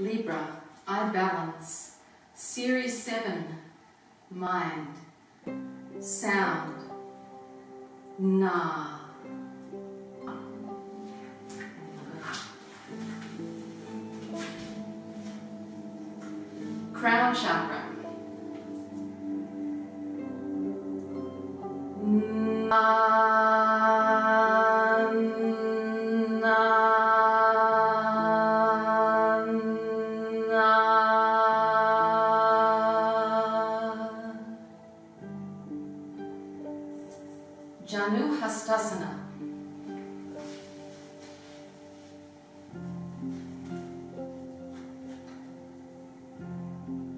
Libra, I balance. Series 7, mind. Sound. Na. Crown chakra. Na, Janu Hastasana.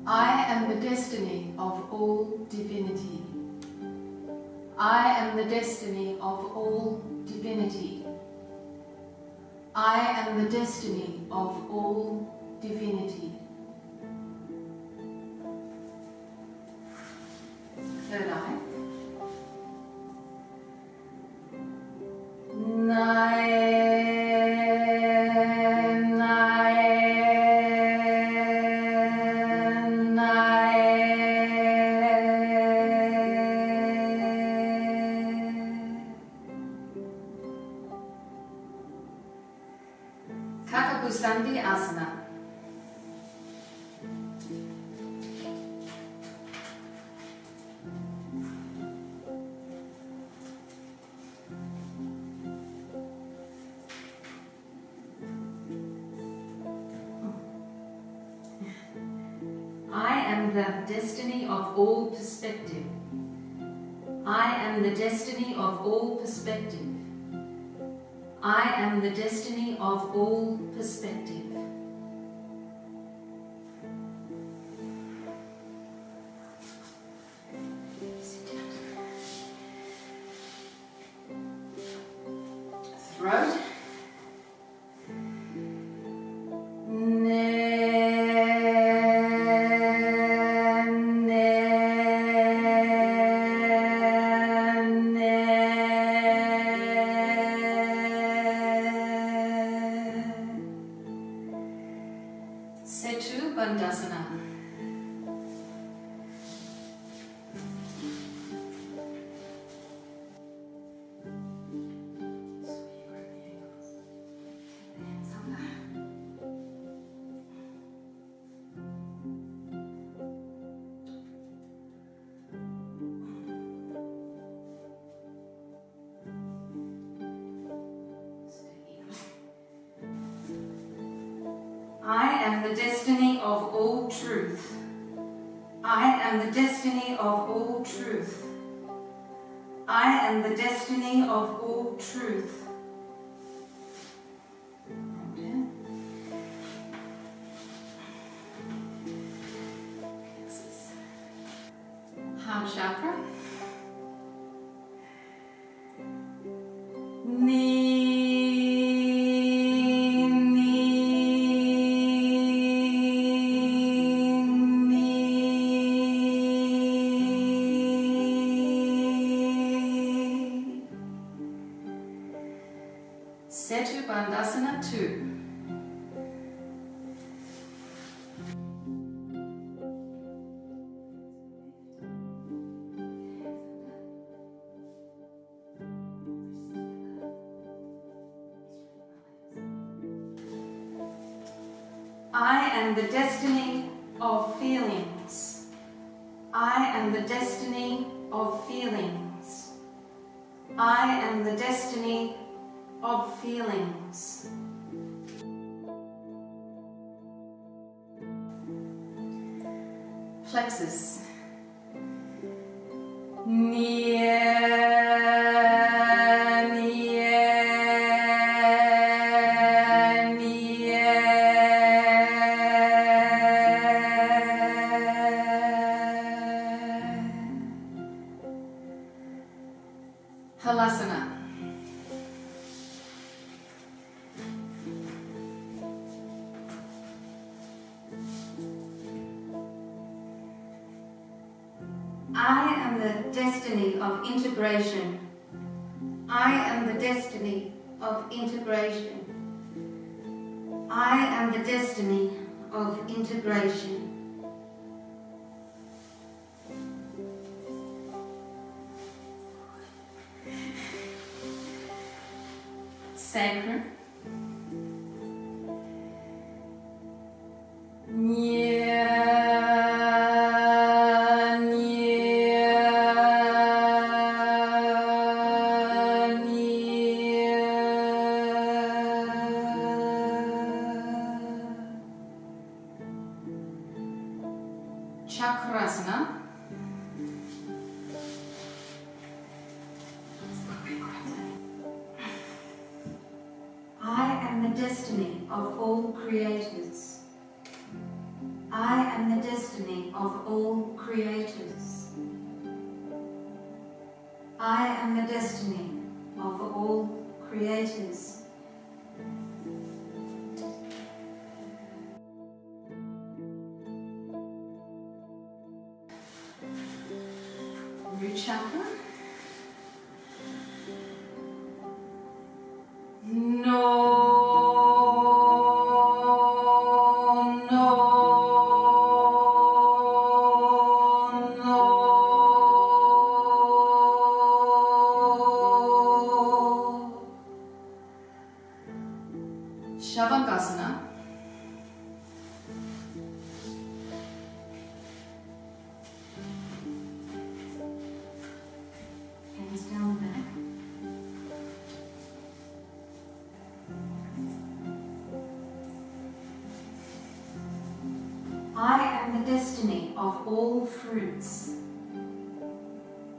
I am the destiny of all divinity. I am the destiny of all divinity. I am the destiny of all divinity. Kakabusandi Asana. I am the destiny of all perspective. I am the destiny of all perspective. I am the destiny of all perspective. Am the destiny of all truth. I am the destiny of all truth. I am the destiny of all truth. Heart chakra. Setu Bandhasana 2. I am the destiny of feelings. I am the destiny of feelings. I am the destiny of feelings. Plexus. Halasana. Destiny of integration. I am the destiny of integration. I am the destiny of integration. Sacrum. Chakrasana. I am the destiny of all creators. I am the destiny of all creators. I am the destiny of all creators.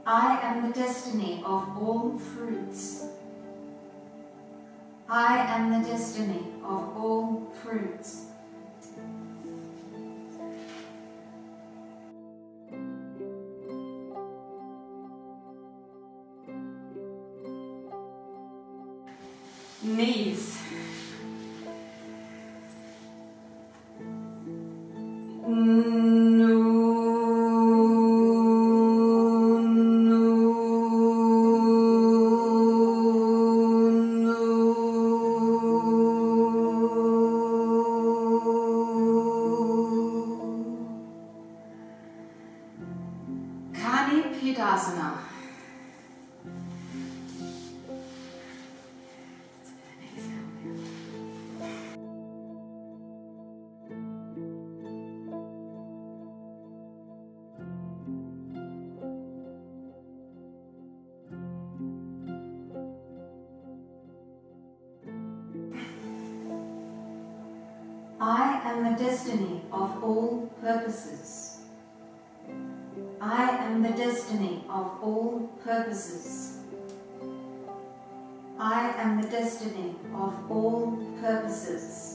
I am the destiny of all fruits. I am the destiny of all fruits. Knees. I am the destiny of all purposes. I am the destiny of all purposes. I am the destiny of all purposes.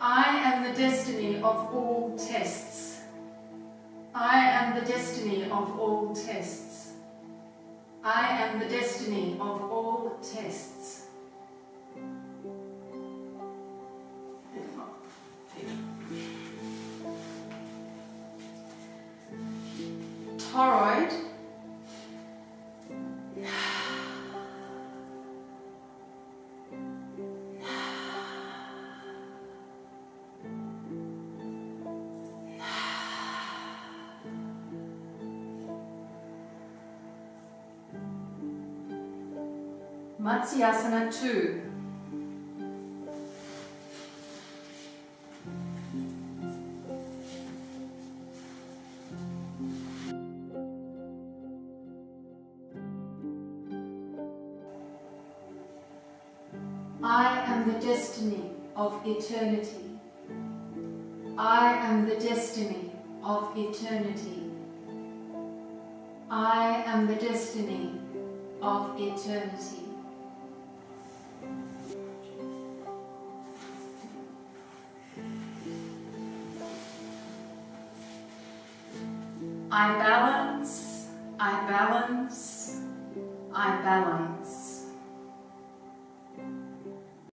I am the destiny of all tests. I am the destiny of all tests. I am the destiny of all tests. Matsyasana 2. I am the destiny of eternity. I am the destiny of eternity. I am the destiny of eternity. I balance, I balance, I balance.